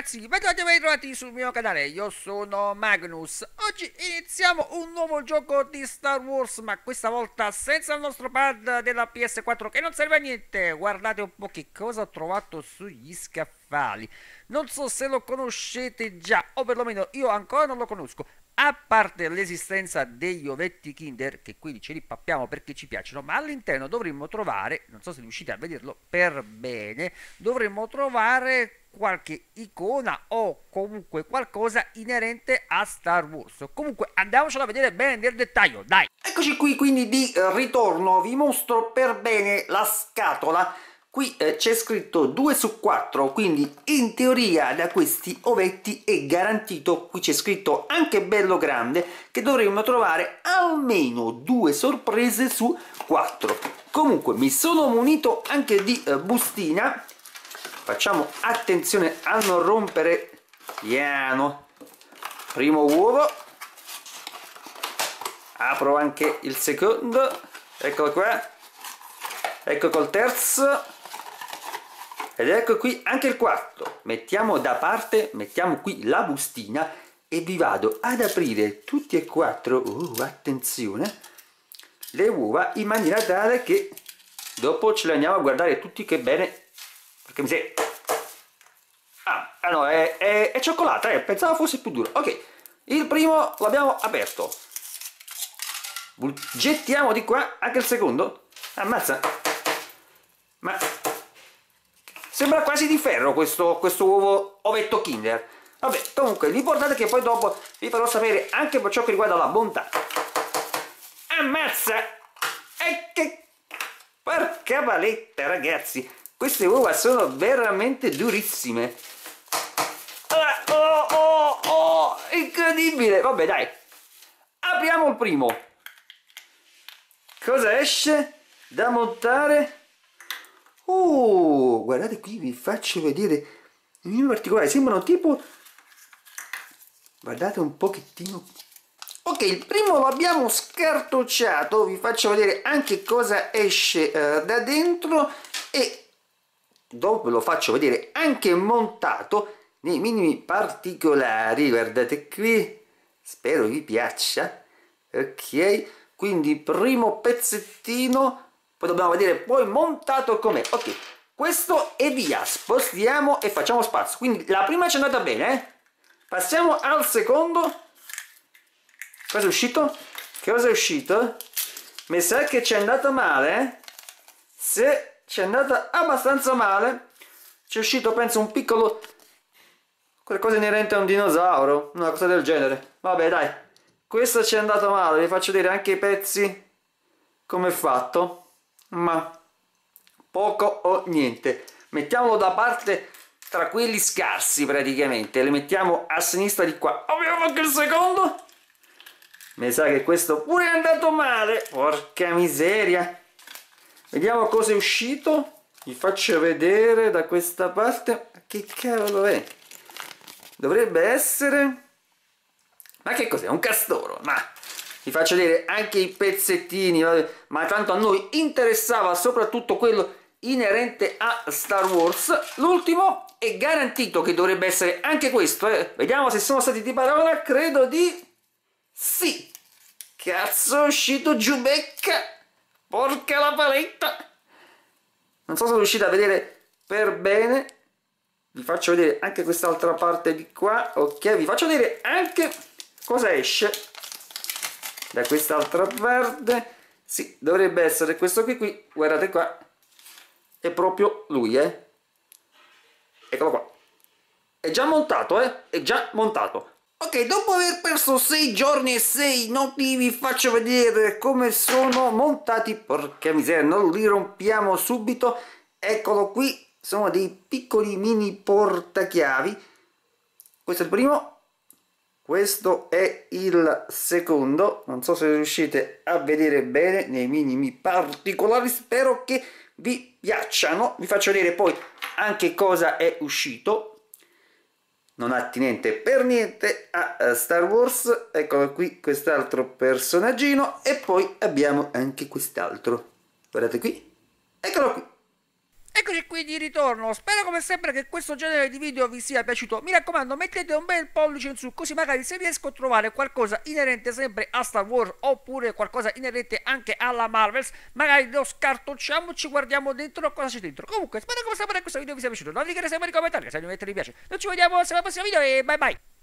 ragazzi, benvenuti ben ritrovati sul mio canale, io sono Magnus. Oggi iniziamo un nuovo gioco di Star Wars ma questa volta senza il nostro pad della PS4 che non serve a niente. Guardate un po' che cosa ho trovato sugli scaffali. Non so se lo conoscete già o perlomeno io ancora non lo conosco. A parte l'esistenza degli ovetti Kinder, che qui ce li pappiamo perché ci piacciono, ma all'interno dovremmo trovare, non so se riuscite a vederlo per bene, dovremmo trovare qualche icona o comunque qualcosa inerente a Star Wars. Comunque andiamocelo a vedere bene nel dettaglio, dai! Eccoci qui quindi di ritorno, vi mostro per bene la scatola Qui eh, c'è scritto 2 su 4, quindi in teoria da questi ovetti è garantito, qui c'è scritto anche bello grande, che dovremmo trovare almeno due sorprese su 4. Comunque mi sono munito anche di eh, bustina, facciamo attenzione a non rompere. Piano. Primo uovo, apro anche il secondo, eccolo qua, ecco col terzo, ed ecco qui anche il quarto. Mettiamo da parte, mettiamo qui la bustina e vi vado ad aprire tutti e quattro, uh, attenzione, le uova in maniera tale che dopo ce le andiamo a guardare tutti che bene, perché mi sei... Ah, ah no, è, è, è cioccolata, eh, pensavo fosse più duro. Ok, il primo l'abbiamo aperto. Gettiamo di qua anche il secondo. Ammazza. Ma Sembra quasi di ferro questo, questo uovo ovetto Kinder. Vabbè, comunque, l'importante è che poi dopo vi farò sapere anche per ciò che riguarda la bontà. Ammazza! E che... Porca paletta, ragazzi! Queste uova sono veramente durissime. Oh, oh, oh, oh, incredibile! Vabbè, dai. Apriamo il primo. Cosa esce da montare? Oh, guardate qui, vi faccio vedere in particolare, sembrano tipo... Guardate un pochettino... Ok, il primo l'abbiamo scartocciato, vi faccio vedere anche cosa esce uh, da dentro e dopo ve lo faccio vedere anche montato nei minimi particolari, guardate qui, spero vi piaccia, ok, quindi primo pezzettino poi dobbiamo vedere poi montato com'è ok questo e via spostiamo e facciamo spazio quindi la prima ci è andata bene eh? passiamo al secondo cosa è uscito? che cosa è uscito? mi sa che ci è andata male eh? se ci è andata abbastanza male. C'è uscito penso un piccolo qualcosa inerente a un dinosauro una cosa del genere. Vabbè dai. Questo ci è andato male vi faccio vedere anche i pezzi come è fatto ma poco o niente. Mettiamolo da parte tra quelli scarsi praticamente. Le mettiamo a sinistra di qua. Abbiamo anche il secondo? Mi sa che questo pure è andato male. Porca miseria vediamo cosa è uscito. Vi faccio vedere da questa parte. Che cavolo è? Dovrebbe essere ma che cos'è? Un castoro. Ma vi faccio vedere anche i pezzettini ma tanto a noi interessava soprattutto quello inerente a Star Wars. L'ultimo è garantito che dovrebbe essere anche questo eh. vediamo se sono stati di parola. Credo di sì. Cazzo è uscito Giubecca porca la paletta! Non so se riuscite a vedere per bene. Vi faccio vedere anche quest'altra parte di qua ok? Vi faccio vedere anche cosa esce da quest'altra parte. Sì, dovrebbe essere questo qui qui. Guardate qua. È proprio lui eh. Eccolo qua. È già montato eh? È già montato ok dopo aver perso 6 giorni e 6 notti vi faccio vedere come sono montati. Porca miseria non li rompiamo subito. Eccolo qui sono dei piccoli mini portachiavi. Questo è il primo questo è il secondo. Non so se riuscite a vedere bene nei minimi particolari spero che vi piacciono vi faccio vedere poi anche cosa è uscito non attinente per niente a Star Wars. Eccolo qui quest'altro personaggino e poi abbiamo anche quest'altro. Guardate qui. Eccolo qui Eccoci qui di ritorno, spero come sempre che questo genere di video vi sia piaciuto, mi raccomando mettete un bel pollice in su così magari se riesco a trovare qualcosa inerente sempre a Star Wars oppure qualcosa inerente anche alla Marvels, magari lo scartocciamo, ci guardiamo dentro cosa c'è dentro. Comunque spero come sempre che questo video vi sia piaciuto, non dimenticate sempre di commentare, se vi mette mi piace. Noi ci vediamo al prossimo video e bye bye!